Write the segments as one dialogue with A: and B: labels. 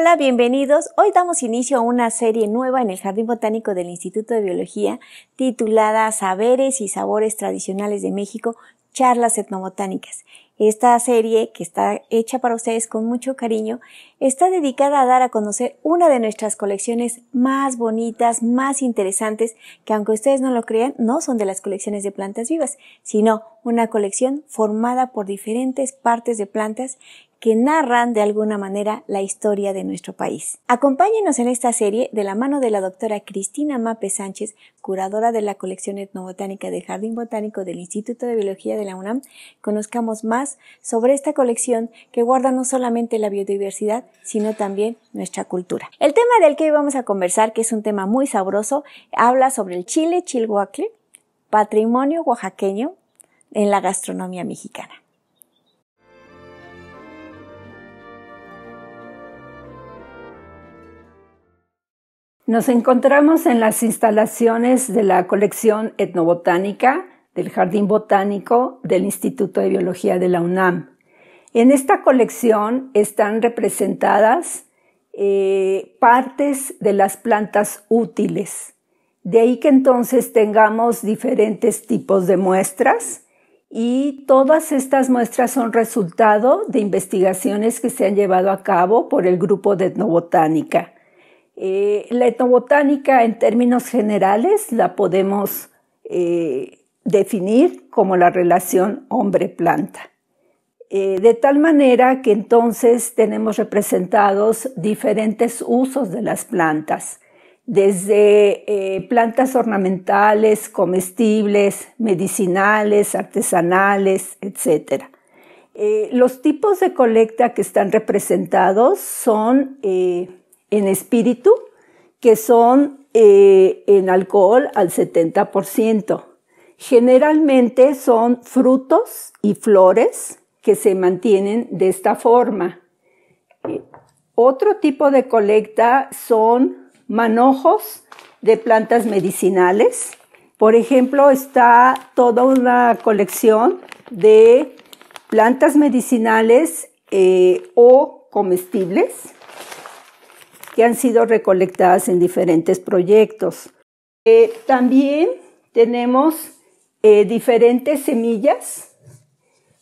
A: Hola, bienvenidos. Hoy damos inicio a una serie nueva en el Jardín Botánico del Instituto de Biología titulada Saberes y Sabores Tradicionales de México, charlas etnobotánicas. Esta serie, que está hecha para ustedes con mucho cariño, está dedicada a dar a conocer una de nuestras colecciones más bonitas, más interesantes, que aunque ustedes no lo crean, no son de las colecciones de plantas vivas, sino una colección formada por diferentes partes de plantas que narran de alguna manera la historia de nuestro país. Acompáñenos en esta serie de la mano de la doctora Cristina Mape Sánchez, curadora de la colección etnobotánica del Jardín Botánico del Instituto de Biología de la UNAM, conozcamos más sobre esta colección que guarda no solamente la biodiversidad, sino también nuestra cultura. El tema del que hoy vamos a conversar, que es un tema muy sabroso, habla sobre el chile chilhuacle, patrimonio oaxaqueño en la gastronomía mexicana.
B: Nos encontramos en las instalaciones de la colección etnobotánica del Jardín Botánico del Instituto de Biología de la UNAM. En esta colección están representadas eh, partes de las plantas útiles. De ahí que entonces tengamos diferentes tipos de muestras y todas estas muestras son resultado de investigaciones que se han llevado a cabo por el grupo de etnobotánica. Eh, la etnobotánica en términos generales la podemos eh, definir como la relación hombre-planta. Eh, de tal manera que entonces tenemos representados diferentes usos de las plantas, desde plantas ornamentales, comestibles, medicinales, artesanales, etc. los tipos de colecta que están representados son en espíritu, que son eh, en alcohol al 70%. Generalmente son frutos y flores que se mantienen de esta forma. Eh, otro tipo de colecta son manojos de plantas medicinales. Por ejemplo, está toda una colección de plantas medicinales eh, o comestibles que han sido recolectadas en diferentes proyectos. Eh, también tenemos eh, diferentes semillas,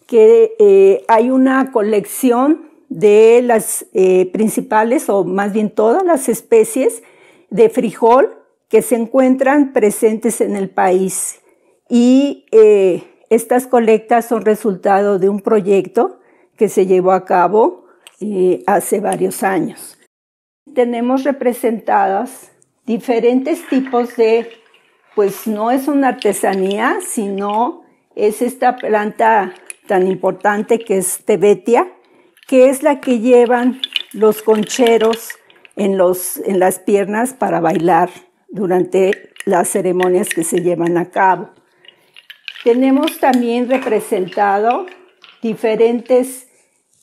B: que eh, hay una colección de las principales o más bien todas las especies de frijol que se encuentran presentes en el país. Y estas colectas son resultado de un proyecto que se llevó a cabo hace varios años tenemos representadas diferentes tipos de, pues no es una artesanía, sino es esta planta tan importante que es tebetia, que es la que llevan los concheros en, los, en las piernas para bailar durante las ceremonias que se llevan a cabo. Tenemos también representado diferentes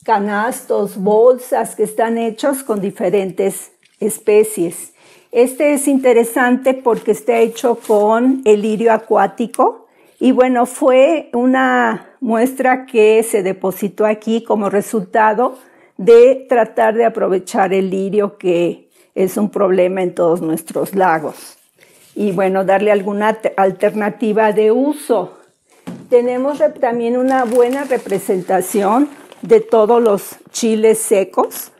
B: canastos, bolsas que están hechos con diferentes especies. Este es interesante porque está hecho con el lirio acuático y bueno, fue una muestra que se depositó aquí como resultado de tratar de aprovechar el lirio que es un problema en todos nuestros lagos. Y bueno, darle alguna alternativa de uso. Tenemos también una buena representación de todos los chiles secos,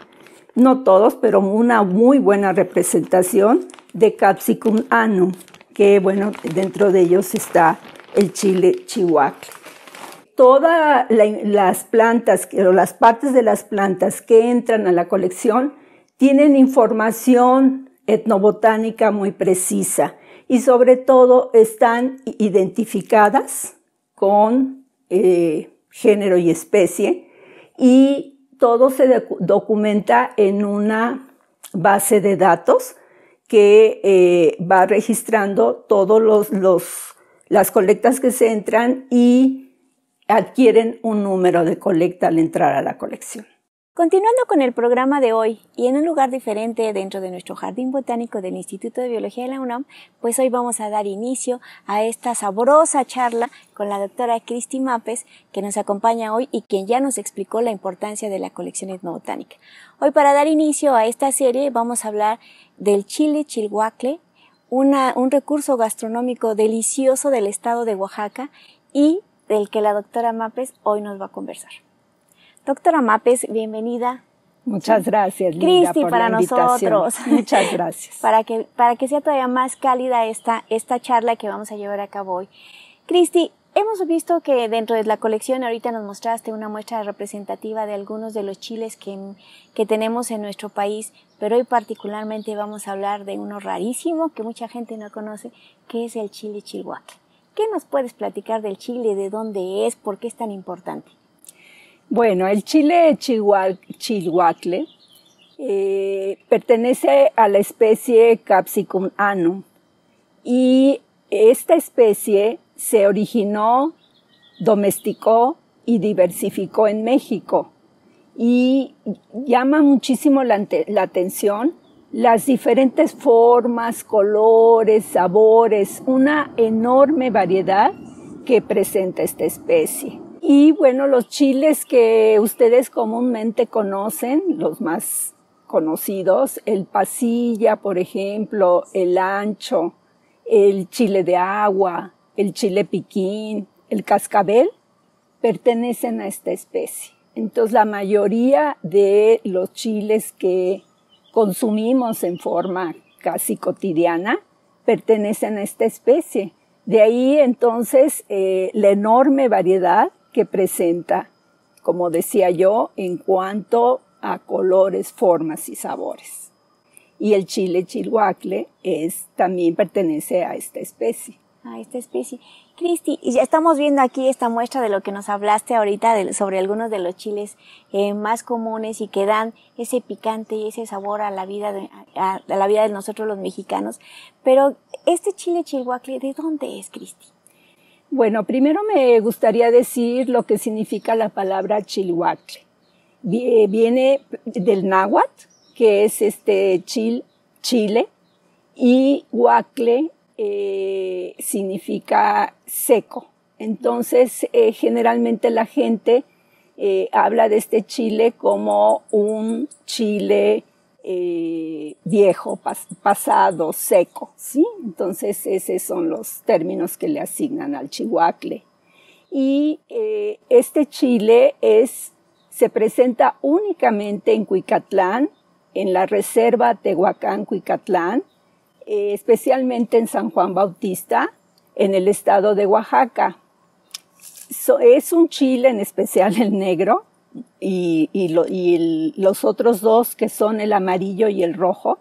B: no todos, pero una muy buena representación de Capsicum annuum, que bueno, dentro de ellos está el chile chihuahua. Todas las plantas o las partes de las plantas que entran a la colección tienen información etnobotánica muy precisa y sobre todo están identificadas con eh, género y especie y todo se documenta en una base de datos que eh, va registrando todos los, las colectas que se entran y adquieren un número de colecta al entrar a la colección.
A: Continuando con el programa de hoy y en un lugar diferente dentro de nuestro jardín botánico del Instituto de Biología de la UNAM, pues hoy vamos a dar inicio a esta sabrosa charla con la doctora Cristi Mapes, que nos acompaña hoy y quien ya nos explicó la importancia de la colección etnobotánica. Hoy para dar inicio a esta serie vamos a hablar del chile chilhuacle, un recurso gastronómico delicioso del estado de Oaxaca y del que la doctora Mapes hoy nos va a conversar. Doctora Mapes, bienvenida.
B: Muchas gracias, Linda,
A: Cristi, para nosotros.
B: Muchas gracias.
A: para, que, para que sea todavía más cálida esta, esta charla que vamos a llevar a cabo hoy. Cristi, hemos visto que dentro de la colección ahorita nos mostraste una muestra representativa de algunos de los chiles que, que tenemos en nuestro país, pero hoy particularmente vamos a hablar de uno rarísimo que mucha gente no conoce, que es el chile chilhuacle. ¿Qué nos puedes platicar del chile, de dónde es, por qué es tan importante?
B: Bueno, el chile chilhuacle eh, pertenece a la especie Capsicum anum y esta especie se originó, domesticó y diversificó en México y llama muchísimo la atención las diferentes formas, colores, sabores, una enorme variedad que presenta esta especie. Y bueno, los chiles que ustedes comúnmente conocen, los más conocidos, el pasilla, por ejemplo, el ancho, el chile de agua, el chile piquín, el cascabel, pertenecen a esta especie. Entonces la mayoría de los chiles que consumimos en forma casi cotidiana pertenecen a esta especie. De ahí entonces eh, la enorme variedad que presenta, como decía yo, en cuanto a colores, formas y sabores. Y el chile chilhuacle es, también pertenece a esta especie.
A: A esta especie. Cristi, ya estamos viendo aquí esta muestra de lo que nos hablaste ahorita sobre algunos de los chiles eh, más comunes y que dan ese picante y ese sabor a la vida de, a, la vida de nosotros los mexicanos. Pero este chile chilhuacle, ¿de dónde es, Cristi?
B: Bueno, primero me gustaría decir lo que significa la palabra chilhuacle. Viene del náhuatl, que es este chil, chile, y huacle eh, significa seco. Entonces, eh, generalmente la gente eh, habla de este chile como un chile eh, viejo, pasado, seco, ¿sí? Entonces esos son los términos que le asignan al chihuacle. Y eh, este chile es, se presenta únicamente en Cuicatlán, en la reserva Tehuacán-Cuicatlán, eh, especialmente en San Juan Bautista, en el estado de Oaxaca. es un chile, en especial el negro, y, los otros dos, que son el amarillo y el rojo,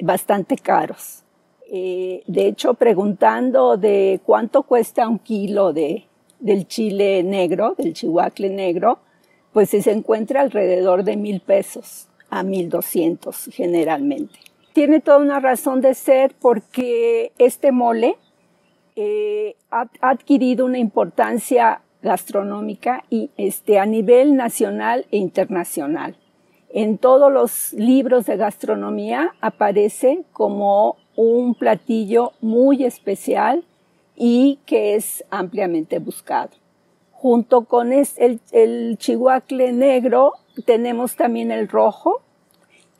B: bastante caros. Eh, de hecho, preguntando de cuánto cuesta un kilo de, del chile negro, del chihuacle negro, pues se encuentra alrededor de mil pesos a mil doscientos generalmente. Tiene toda una razón de ser porque este mole eh, ha adquirido una importancia gastronómica y este, a nivel nacional e internacional. En todos los libros de gastronomía aparece como un platillo muy especial y que es ampliamente buscado. Junto con el, el chihuacle negro tenemos también el rojo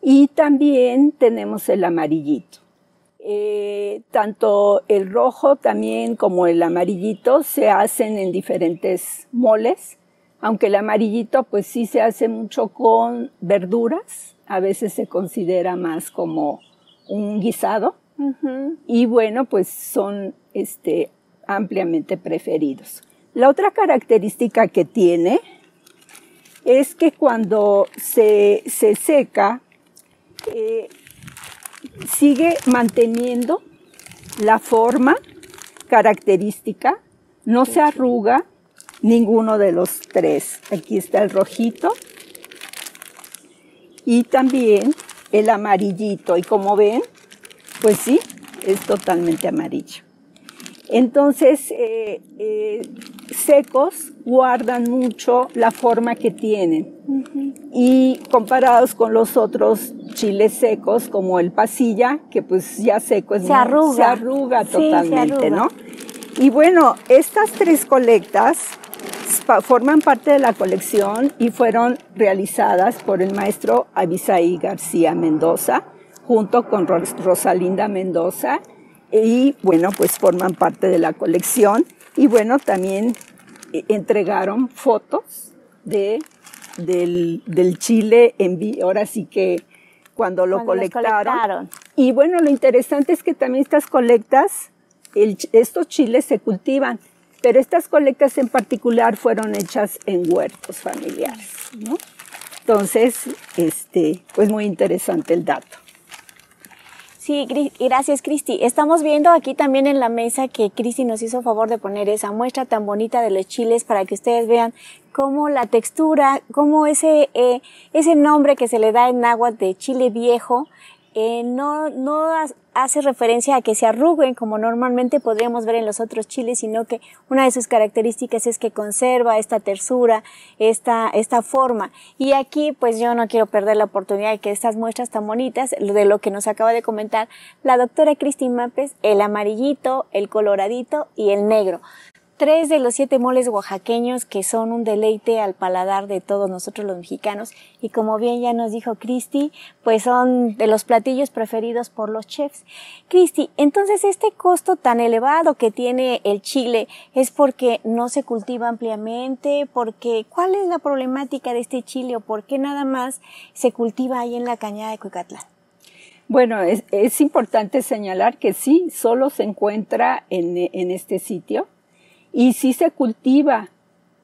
B: y también tenemos el amarillito. Eh, tanto el rojo también como el amarillito se hacen en diferentes moles, aunque el amarillito pues sí se hace mucho con verduras, a veces se considera más como un guisado y bueno pues son este, ampliamente preferidos. La otra característica que tiene es que cuando se, se seca, eh, sigue manteniendo la forma característica, no se arruga ninguno de los tres. Aquí está el rojito y también el amarillito. Y como ven, pues sí, es totalmente amarillo. Entonces, eh, eh, secos guardan mucho la forma que tienen. Y comparados con los otros chiles secos, como el pasilla, que pues ya seco es
A: se arruga,
B: se arruga totalmente, ¿no? Y bueno, estas tres colectas forman parte de la colección y fueron realizadas por el maestro Abisaí García Mendoza, junto con Rosalinda Mendoza, y bueno, pues forman parte de la colección. Y bueno, también entregaron fotos de, del, del chile en ahora sí que cuando lo colectaron. Y bueno, lo interesante es que también estas colectas, estos chiles se cultivan, pero estas colectas en particular fueron hechas en huertos familiares, ¿no? Entonces, este, pues muy interesante el dato.
A: Sí, gracias Cristi. Estamos viendo aquí también en la mesa que Cristi nos hizo favor de poner esa muestra tan bonita de los chiles para que ustedes vean cómo la textura, cómo ese, eh, ese nombre que se le da en agua de chile viejo eh, no, no hace referencia a que se arruguen como normalmente podríamos ver en los otros chiles, sino que una de sus características es que conserva esta tersura, esta, esta forma. Y aquí pues yo no quiero perder la oportunidad de que estas muestras tan bonitas, de lo que nos acaba de comentar la doctora Cristi Mapes, el amarillito, el coloradito y el negro tres de los siete moles oaxaqueños que son un deleite al paladar de todos nosotros los mexicanos y como bien ya nos dijo Cristi, pues son de los platillos preferidos por los chefs. Cristi, entonces este costo tan elevado que tiene el chile es porque no se cultiva ampliamente, porque ¿cuál es la problemática de este chile o por qué nada más se cultiva ahí en la cañada de Cuicatlán?
B: Bueno, es, es importante señalar que sí, solo se encuentra en, en este sitio y sí se cultiva,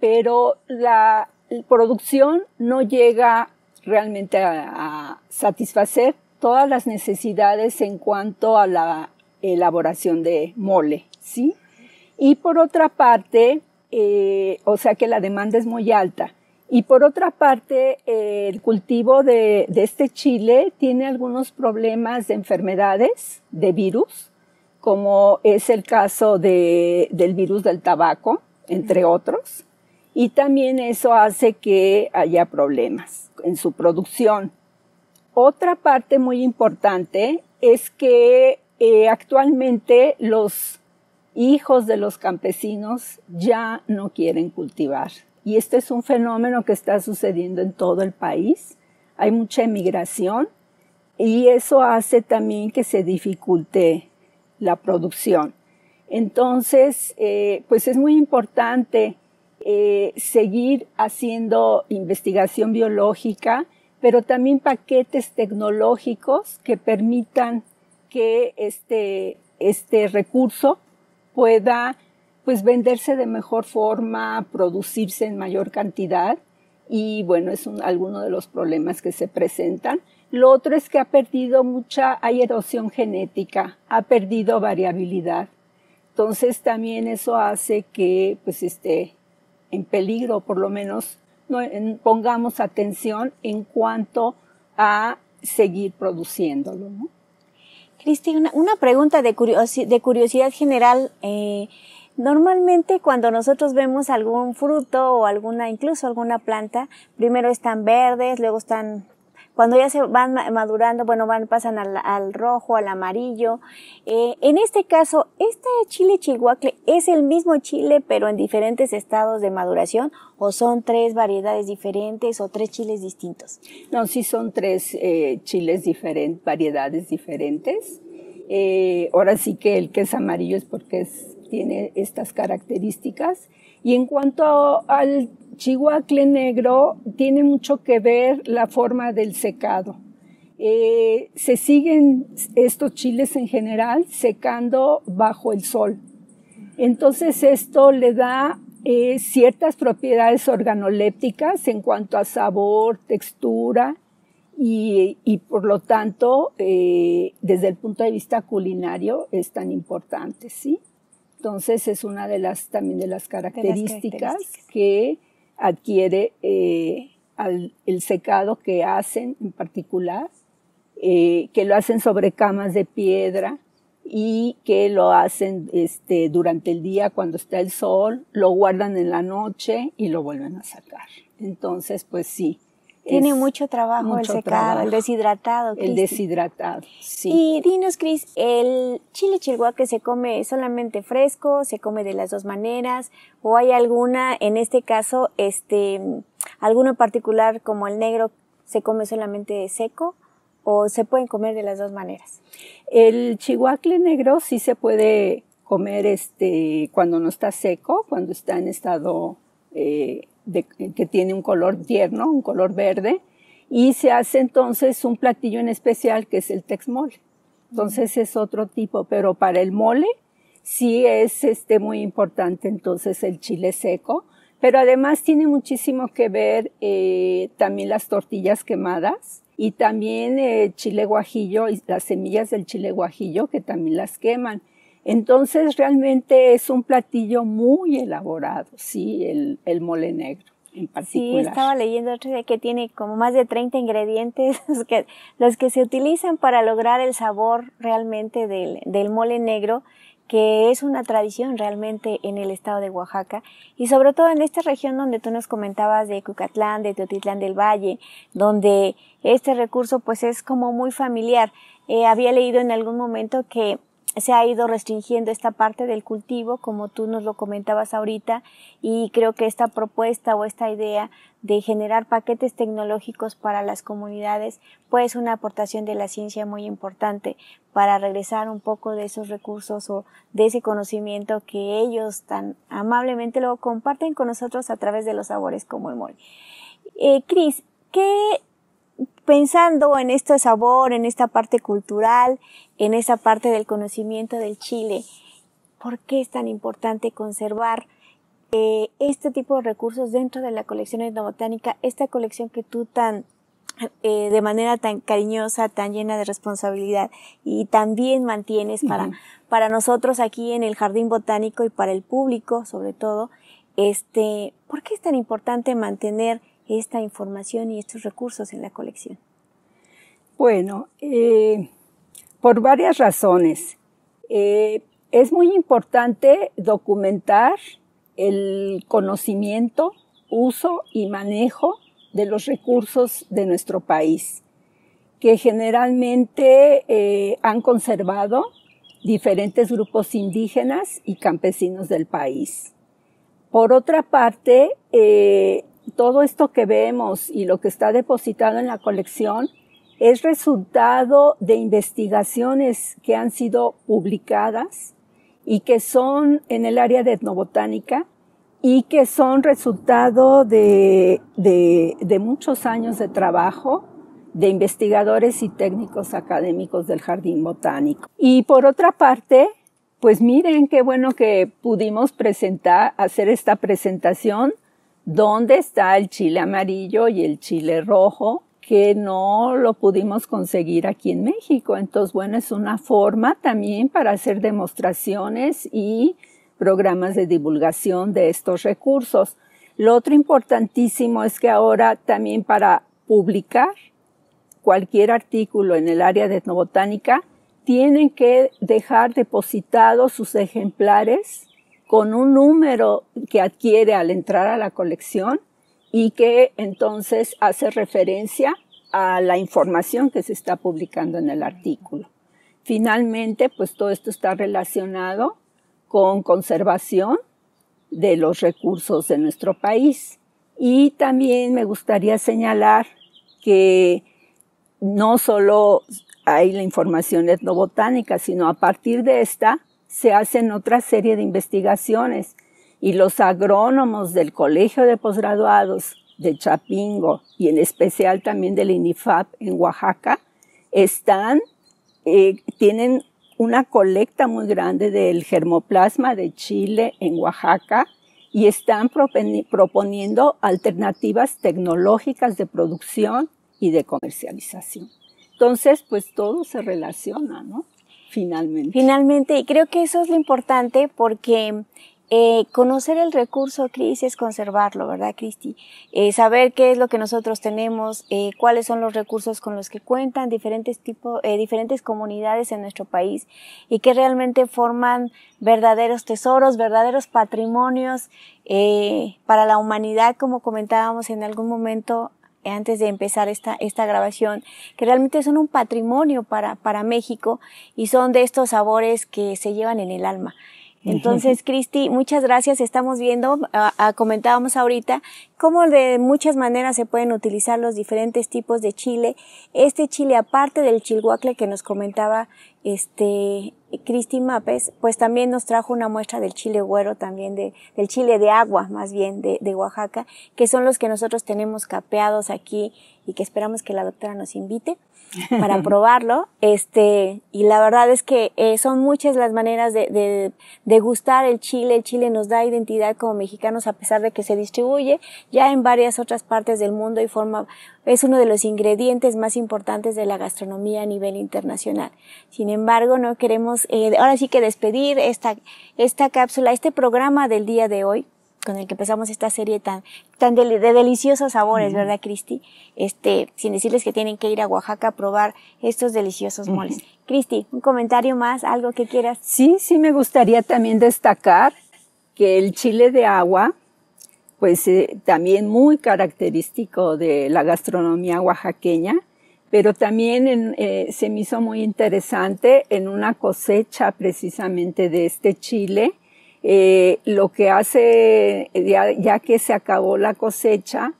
B: pero la producción no llega realmente a, satisfacer todas las necesidades en cuanto a la elaboración de mole, ¿sí? Y por otra parte, eh, o sea que la demanda es muy alta. Y por otra parte, el cultivo de, de, este chile tiene algunos problemas de enfermedades, de virus, como es el caso de, del virus del tabaco, entre otros, y también eso hace que haya problemas en su producción. Otra parte muy importante es que eh, actualmente los hijos de los campesinos ya no quieren cultivar. Y este es un fenómeno que está sucediendo en todo el país. Hay mucha emigración y eso hace también que se dificulte la producción. Entonces, eh, pues es muy importante eh, seguir haciendo investigación biológica, pero también paquetes tecnológicos que permitan que este, este recurso pueda pues venderse de mejor forma, producirse en mayor cantidad y bueno, es un, alguno de los problemas que se presentan. Lo otro es que ha perdido mucha, hay erosión genética, ha perdido variabilidad. Entonces también eso hace que pues esté en peligro, por lo menos no, pongamos atención en cuanto a seguir produciéndolo. ¿no?
A: Cristi, una, pregunta de, de curiosidad general. Eh, normalmente cuando nosotros vemos algún fruto o alguna, incluso alguna planta, primero están verdes, luego están cuando ya se van madurando, bueno, van, pasan al, rojo, al amarillo. Eh, en este caso, ¿este chile chihuacle es el mismo chile, pero en diferentes estados de maduración? ¿O son tres variedades diferentes o tres chiles distintos?
B: No, sí son tres eh, chiles diferentes, variedades diferentes. Eh, ahora sí que el que es amarillo es porque tiene estas características. Y en cuanto al chihuacle negro tiene mucho que ver la forma del secado. Eh, se siguen estos chiles en general secando bajo el sol. Entonces esto le da eh, ciertas propiedades organolépticas en cuanto a sabor, textura y, por lo tanto eh, desde el punto de vista culinario es tan importante, ¿sí? Entonces es una de las también de las características, que adquiere eh, el secado que hacen en particular, eh, que lo hacen sobre camas de piedra y que lo hacen este, durante el día cuando está el sol, lo guardan en la noche y lo vuelven a sacar. Entonces, pues sí.
A: Tiene mucho trabajo el secado, el deshidratado.
B: El deshidratado, sí.
A: Y dinos, Cris, ¿el chile chilhuaque se come solamente fresco, se come de las dos maneras, o hay alguna, en este caso, este, alguno en particular como el negro, se come solamente seco? o se pueden comer de las dos maneras?
B: El chihuacle negro sí se puede comer este, cuando no está seco, cuando está en estado eh, que tiene un color tierno, un color verde, y se hace entonces un platillo en especial que es el texmole. Entonces es otro tipo, pero para el mole sí es este, muy importante entonces el chile seco, pero además tiene muchísimo que ver eh, también las tortillas quemadas y también el chile guajillo y las semillas del chile guajillo que también las queman. Entonces realmente es un platillo muy elaborado, sí, el, el mole negro. En particular.
A: Sí, estaba leyendo otro día que tiene como más de 30 ingredientes los que, los que se utilizan para lograr el sabor realmente del, del mole negro que es una tradición realmente en el estado de Oaxaca y sobre todo en esta región donde tú nos comentabas de Cucatlán, de Teotitlán del Valle, donde este recurso pues es como muy familiar. Eh, había leído en algún momento que se ha ido restringiendo esta parte del cultivo, como tú nos lo comentabas ahorita, y creo que esta propuesta o esta idea de generar paquetes tecnológicos para las comunidades, pues una aportación de la ciencia muy importante para regresar un poco de esos recursos o de ese conocimiento que ellos tan amablemente lo comparten con nosotros a través de los sabores como el mole. Eh, Cris, ¿qué pensando en este sabor, en esta parte cultural, en esa parte del conocimiento del Chile, ¿por qué es tan importante conservar eh, este tipo de recursos dentro de la colección etnobotánica, esta colección que tú tan eh, de manera tan cariñosa, tan llena de responsabilidad y también mantienes para, para nosotros aquí en el Jardín Botánico y para el público sobre todo, este, ¿por qué es tan importante mantener esta información y estos recursos en la colección?
B: Bueno, eh, por varias razones. Eh, es muy importante documentar el conocimiento, uso y manejo de los recursos de nuestro país, que generalmente eh, han conservado diferentes grupos indígenas y campesinos del país. Por otra parte, todo esto que vemos y lo que está depositado en la colección es resultado de investigaciones que han sido publicadas y que son en el área de etnobotánica y que son resultado de, de, muchos años de trabajo de investigadores y técnicos académicos del Jardín Botánico. Y por otra parte, pues miren qué bueno que pudimos presentar, hacer esta presentación ¿Dónde está el chile amarillo y el chile rojo? que no lo pudimos conseguir aquí en México. Entonces, bueno, es una forma también para hacer demostraciones y programas de divulgación de estos recursos. Lo otro importantísimo es que ahora también para publicar cualquier artículo en el área de etnobotánica, tienen que dejar depositados sus ejemplares con un número que adquiere al entrar a la colección y que entonces hace referencia a la información que se está publicando en el artículo. Finalmente, pues todo esto está relacionado con conservación de los recursos de nuestro país. Y también me gustaría señalar que no solo hay la información etnobotánica, sino a partir de esta se hacen otra serie de investigaciones y los agrónomos del Colegio de Posgraduados de Chapingo y en especial también del INIFAP en Oaxaca están, eh, tienen una colecta muy grande del germoplasma de Chile en Oaxaca y están proponiendo alternativas tecnológicas de producción y de comercialización. Entonces, pues todo se relaciona, ¿no? Finalmente.
A: Finalmente, y creo que eso es lo importante porque eh, conocer el recurso, Cris, es conservarlo, ¿verdad, Cristi? Eh, saber qué es lo que nosotros tenemos, eh, cuáles son los recursos con los que cuentan diferentes tipos, eh, diferentes comunidades en nuestro país y que realmente forman verdaderos tesoros, verdaderos patrimonios eh, para la humanidad, como comentábamos en algún momento antes de empezar esta, esta grabación, que realmente son un patrimonio para, para México y son de estos sabores que se llevan en el alma. Entonces, Cristi, muchas gracias. Estamos viendo, comentábamos ahorita, cómo de muchas maneras se pueden utilizar los diferentes tipos de chile. Este chile, aparte del chilhuacle que nos comentaba este Cristi Mapes, pues también nos trajo una muestra del chile güero, también de, del chile de agua, más bien, de, de Oaxaca, que son los que nosotros tenemos capeados aquí y que esperamos que la doctora nos invite para probarlo. Este, y la verdad es que eh, son muchas las maneras de, de, de, gustar el chile. El chile nos da identidad como mexicanos a pesar de que se distribuye ya en varias otras partes del mundo y forma, es uno de los ingredientes más importantes de la gastronomía a nivel internacional. Sin embargo, no queremos, eh, ahora sí que despedir esta, esta cápsula, este programa del día de hoy con el que empezamos esta serie tan, tan de, deliciosos sabores, ¿verdad, Cristi? Este, sin decirles que tienen que ir a Oaxaca a probar estos deliciosos moles. Cristi, un comentario más, algo que quieras.
B: Sí, sí me gustaría también destacar que el chile de agua, pues eh, también muy característico de la gastronomía oaxaqueña, pero también en, eh, se me hizo muy interesante en una cosecha precisamente de este chile, eh, lo que hace, ya, ya, que se acabó la cosecha,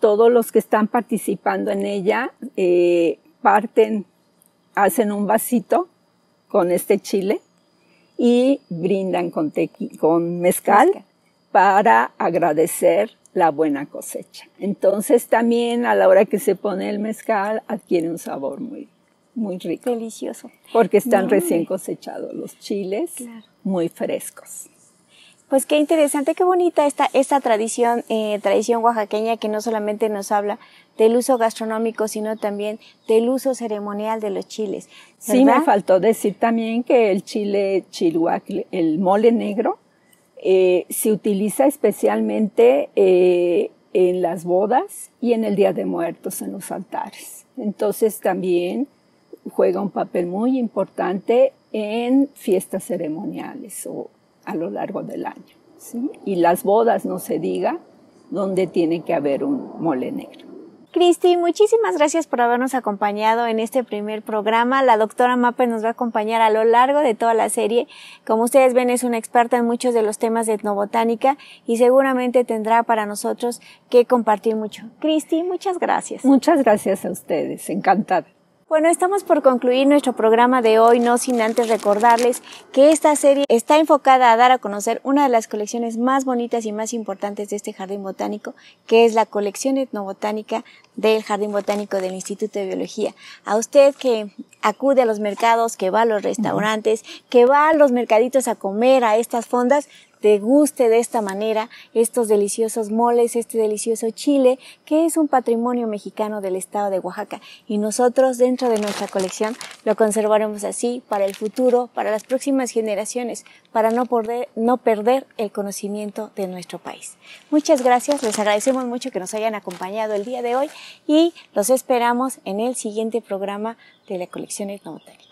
B: todos los que están participando en ella eh, parten, hacen un vasito con este chile y brindan con, tequi, con mezcal, mezcal para agradecer la buena cosecha. Entonces también a la hora que se pone el mezcal adquiere un sabor muy, muy rico.
A: Delicioso.
B: Porque están no. recién cosechados los chiles, claro. muy frescos.
A: Pues qué interesante, qué bonita esta, esta tradición, eh, tradición oaxaqueña que no solamente nos habla del uso gastronómico, sino también del uso ceremonial de los chiles.
B: ¿verdad? Sí, me faltó decir también que el chile chiluacle, el mole negro, eh, se utiliza especialmente eh, en las bodas y en el Día de Muertos, en los altares. Entonces también juega un papel muy importante en fiestas ceremoniales o a lo largo del año. ¿sí? Y las bodas, no se diga, donde tiene que haber un mole negro.
A: Cristi, muchísimas gracias por habernos acompañado en este primer programa. La doctora Mape nos va a acompañar a lo largo de toda la serie. Como ustedes ven, es una experta en muchos de los temas de etnobotánica y seguramente tendrá para nosotros que compartir mucho. Cristi, muchas gracias.
B: Muchas gracias a ustedes. Encantada.
A: Bueno, estamos por concluir nuestro programa de hoy, no sin antes recordarles que esta serie está enfocada a dar a conocer una de las colecciones más bonitas y más importantes de este jardín botánico, que es la colección etnobotánica del Jardín Botánico del Instituto de Biología. A usted que acude a los mercados, que va a los restaurantes, que va a los mercaditos a comer a estas fondas, deguste de esta manera estos deliciosos moles, este delicioso chile, que es un patrimonio mexicano del estado de Oaxaca. Y nosotros dentro de nuestra colección lo conservaremos así para el futuro, para las próximas generaciones, para no perder, no perder el conocimiento de nuestro país. Muchas gracias, les agradecemos mucho que nos hayan acompañado el día de hoy y los esperamos en el siguiente programa de la colección etnobotánica.